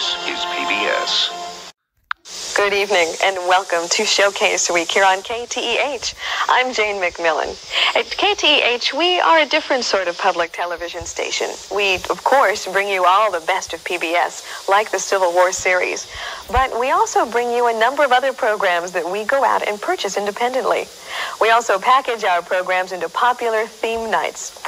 PBS. Good evening and welcome to Showcase Week here on KTEH. I'm Jane McMillan. At KTEH, we are a different sort of public television station. We, of course, bring you all the best of PBS, like the Civil War series. But we also bring you a number of other programs that we go out and purchase independently. We also package our programs into popular theme nights.